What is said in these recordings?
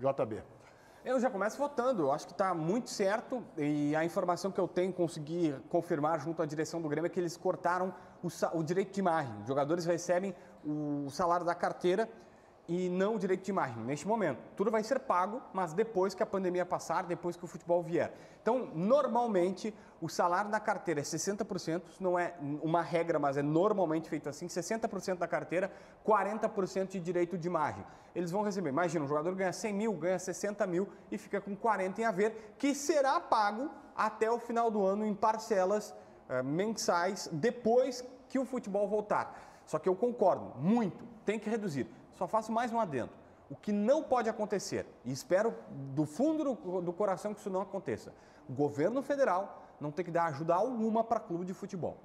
JB. Eu já começo votando. Eu acho que está muito certo e a informação que eu tenho consegui confirmar junto à direção do Grêmio é que eles cortaram o, o direito de imagem. Os jogadores recebem o salário da carteira e não o direito de imagem neste momento. Tudo vai ser pago, mas depois que a pandemia passar, depois que o futebol vier. Então, normalmente, o salário da carteira é 60%, não é uma regra, mas é normalmente feito assim, 60% da carteira, 40% de direito de imagem. Eles vão receber, imagina, um jogador ganha 100 mil, ganha 60 mil e fica com 40 em haver, que será pago até o final do ano em parcelas eh, mensais, depois que o futebol voltar. Só que eu concordo, muito, tem que reduzir só faço mais um adendo. O que não pode acontecer, e espero do fundo do, do coração que isso não aconteça, o governo federal não tem que dar ajuda alguma para clube de futebol.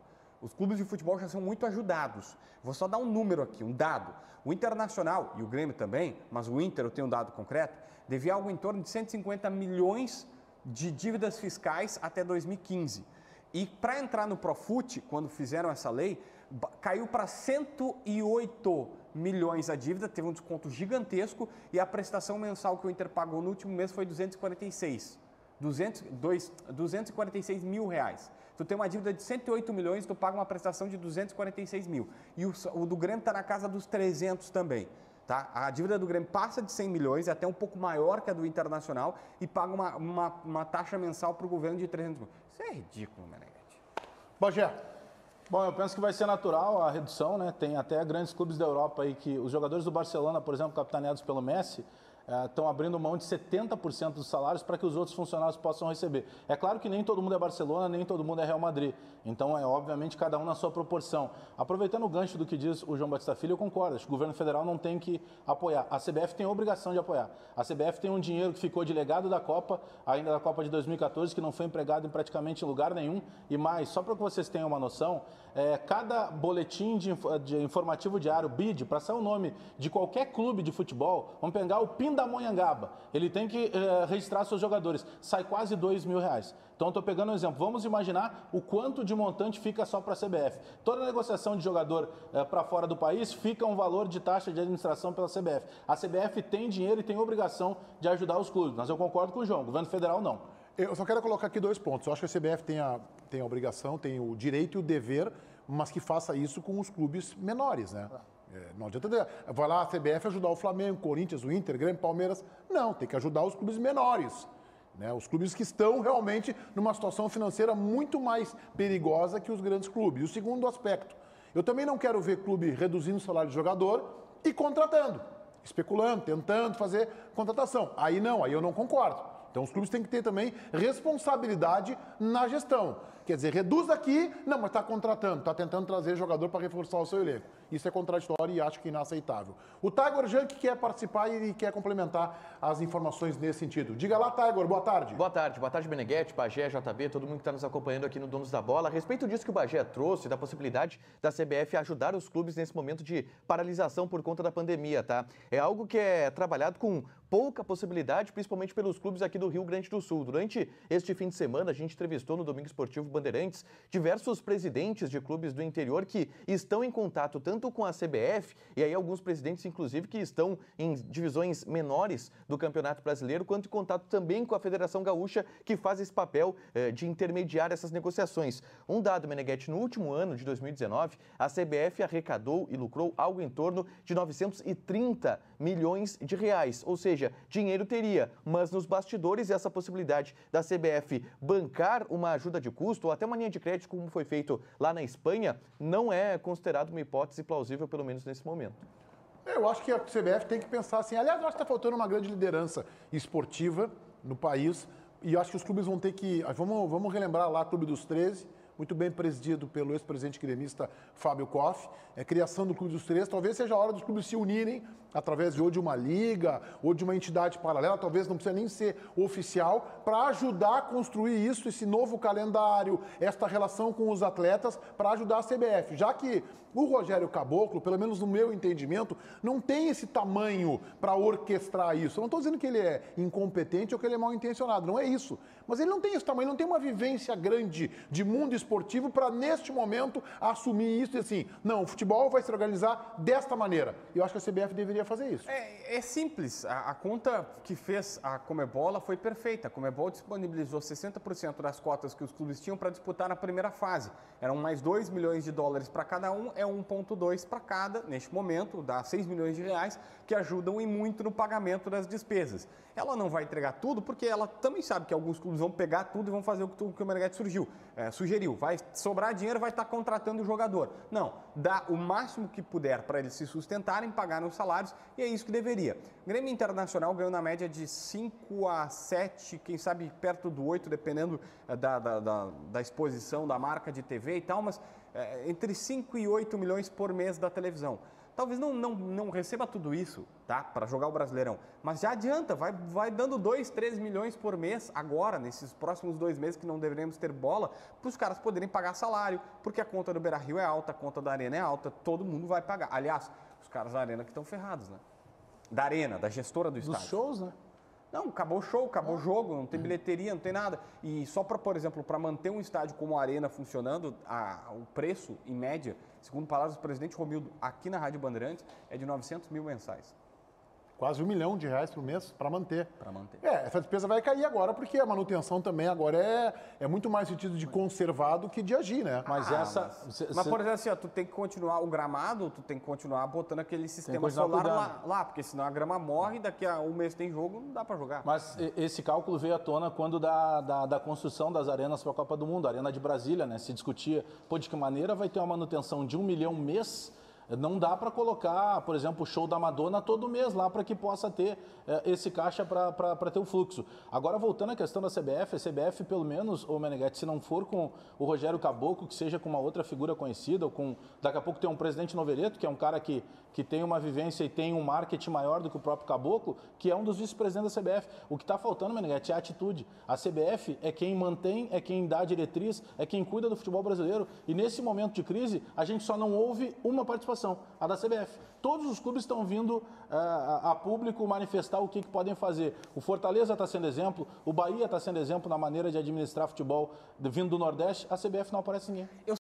Os clubes de futebol já são muito ajudados. Vou só dar um número aqui, um dado. O Internacional, e o Grêmio também, mas o Inter eu tenho um dado concreto, devia algo em torno de 150 milhões de dívidas fiscais até 2015. E para entrar no Profut, quando fizeram essa lei, caiu para 108 milhões a dívida, teve um desconto gigantesco e a prestação mensal que o Inter pagou no último mês foi 246. 200, 2, 246 mil reais. Tu tem uma dívida de 108 milhões, tu paga uma prestação de 246 mil. E o, o do Grêmio está na casa dos 300 também. Tá? A dívida do Grêmio passa de 100 milhões, é até um pouco maior que a do Internacional, e paga uma, uma, uma taxa mensal para o governo de 300 mil. Isso é ridículo, Meneghete. Bagé. Bom, eu penso que vai ser natural a redução, né? Tem até grandes clubes da Europa aí que os jogadores do Barcelona, por exemplo, capitaneados pelo Messi, estão abrindo mão de 70% dos salários para que os outros funcionários possam receber. É claro que nem todo mundo é Barcelona, nem todo mundo é Real Madrid. Então, é obviamente cada um na sua proporção. Aproveitando o gancho do que diz o João Batista Filho, eu concordo. Acho que o governo federal não tem que apoiar. A CBF tem a obrigação de apoiar. A CBF tem um dinheiro que ficou de legado da Copa, ainda da Copa de 2014, que não foi empregado em praticamente lugar nenhum. E mais, só para que vocês tenham uma noção, é, cada boletim de, de informativo diário, BID, para ser o nome de qualquer clube de futebol, vamos pegar o PIN Pindamonhangaba, ele tem que eh, registrar seus jogadores, sai quase dois mil reais. Então, estou pegando um exemplo. Vamos imaginar o quanto de montante fica só para a CBF. Toda negociação de jogador eh, para fora do país fica um valor de taxa de administração pela CBF. A CBF tem dinheiro e tem obrigação de ajudar os clubes, mas eu concordo com o João, o governo federal não. Eu só quero colocar aqui dois pontos. Eu acho que a CBF tem a, tem a obrigação, tem o direito e o dever, mas que faça isso com os clubes menores, né? É, não adianta vai lá a CBF ajudar o Flamengo, Corinthians, o Inter, Grêmio, Palmeiras. Não, tem que ajudar os clubes menores. Né? Os clubes que estão realmente numa situação financeira muito mais perigosa que os grandes clubes. E o segundo aspecto, eu também não quero ver clube reduzindo o salário de jogador e contratando, especulando, tentando fazer contratação. Aí não, aí eu não concordo. Então os clubes têm que ter também responsabilidade na gestão. Quer dizer, reduz aqui, não, mas está contratando, está tentando trazer jogador para reforçar o seu elenco. Isso é contraditório e acho que inaceitável. O Tiger Junk quer participar e quer complementar as informações nesse sentido. Diga lá, Tiger, boa tarde. Boa tarde, boa tarde, Beneguete, Bagé, JB, todo mundo que está nos acompanhando aqui no Donos da Bola. A respeito disso que o Bagé trouxe, da possibilidade da CBF ajudar os clubes nesse momento de paralisação por conta da pandemia, tá? É algo que é trabalhado com pouca possibilidade, principalmente pelos clubes aqui do Rio Grande do Sul. Durante este fim de semana, a gente entrevistou no Domingo Esportivo Bandeirantes diversos presidentes de clubes do interior que estão em contato tanto com a CBF e aí alguns presidentes, inclusive, que estão em divisões menores do Campeonato Brasileiro, quanto em contato também com a Federação Gaúcha, que faz esse papel eh, de intermediar essas negociações. Um dado, Meneghetti, no último ano de 2019, a CBF arrecadou e lucrou algo em torno de 930 milhões de reais, ou seja, seja, dinheiro teria, mas nos bastidores essa possibilidade da CBF bancar uma ajuda de custo ou até uma linha de crédito, como foi feito lá na Espanha, não é considerado uma hipótese plausível, pelo menos nesse momento. Eu acho que a CBF tem que pensar assim. Aliás, eu acho que está faltando uma grande liderança esportiva no país. E acho que os clubes vão ter que. Vamos, vamos relembrar lá, Clube dos 13 muito bem presidido pelo ex-presidente gremista Fábio Koff. É, criação do Clube dos Três. Talvez seja a hora dos clubes se unirem através de ou de uma liga ou de uma entidade paralela, talvez não precisa nem ser oficial, para ajudar a construir isso, esse novo calendário, esta relação com os atletas, para ajudar a CBF. Já que o Rogério Caboclo, pelo menos no meu entendimento, não tem esse tamanho para orquestrar isso. Eu não estou dizendo que ele é incompetente ou que ele é mal intencionado, não é isso. Mas ele não tem esse tamanho, não tem uma vivência grande de mundo esportivo para, neste momento, assumir isso e assim, não, o futebol vai se organizar desta maneira. Eu acho que a CBF deveria fazer isso. É, é simples. A, a, conta que fez a Comebola foi perfeita. A Comebol disponibilizou 60% das cotas que os clubes tinham para disputar na primeira fase. Eram mais 2 milhões de dólares para cada um, é 1,2 para cada, neste momento, dá 6 milhões de reais, que ajudam e muito no pagamento das despesas. Ela não vai entregar tudo, porque ela também sabe que alguns clubes vão pegar tudo e vão fazer o que, que o Meneghetti surgiu, é, sugeriu. Vai sobrar dinheiro, vai estar contratando o jogador. Não, dá o máximo que puder para eles se sustentarem, pagarem os salários, e é isso que deveria. O Grêmio Internacional ganhou na média de 5 a 7, quem sabe perto do 8, dependendo é, da, da, da, da exposição da marca de TV e tal, mas é, entre 5 e 8 milhões por mês da televisão. Talvez não, não, não receba tudo isso, tá? Para jogar o Brasileirão. Mas já adianta, vai, vai dando 2, 3 milhões por mês agora, nesses próximos dois meses que não deveremos ter bola, para os caras poderem pagar salário, porque a conta do Beira Rio é alta, a conta da Arena é alta, todo mundo vai pagar. Aliás, os caras da Arena que estão ferrados, né? Da Arena, da gestora do estádio. Dos shows, né? Não, acabou o show, acabou o jogo, não tem bilheteria, não tem nada. E só para, por exemplo, para manter um estádio como a Arena funcionando, a, o preço, em média, segundo palavras do presidente Romildo, aqui na Rádio Bandeirantes, é de 900 mil mensais. Quase um milhão de reais por mês para manter. Para manter. É, essa despesa vai cair agora, porque a manutenção também agora é, é muito mais sentido de conservar do que de agir, né? Mas Ah, essa. Mas, cê- mas, cê- por exemplo, assim, ó, tu tem que continuar o gramado, tu tem que continuar botando aquele sistema solar lá, cuidando. lá, porque senão a grama morre, daqui a um mês tem jogo, não dá para jogar. Mas esse cálculo veio à tona quando da, da, da construção das arenas para a Copa do Mundo. A Arena de Brasília, né? Se discutia, pô, de que maneira vai ter uma manutenção de um milhão mês? Não dá para colocar, por exemplo, o show da Madonna todo mês lá para que possa ter eh, esse caixa para ter o fluxo. Agora, voltando à questão da CBF, a CBF, pelo menos, o Meneghetti, se não for com o Rogério Caboclo, que seja com uma outra figura conhecida, ou com. Daqui a pouco tem um presidente Novereto, que é um cara que, que tem uma vivência e tem um marketing maior do que o próprio Caboclo, que é um dos vice-presidentes da CBF. O que está faltando, Meneghetti, é a atitude. A CBF é quem mantém, é quem dá a diretriz, é quem cuida do futebol brasileiro. E nesse momento de crise, a gente só não ouve uma participação, a da CBF. Todos os clubes estão vindo ah, a, a público manifestar o que, que podem fazer. O Fortaleza está sendo exemplo, o Bahia está sendo exemplo na maneira de administrar futebol vindo do Nordeste, a CBF não aparece ninguém. Eu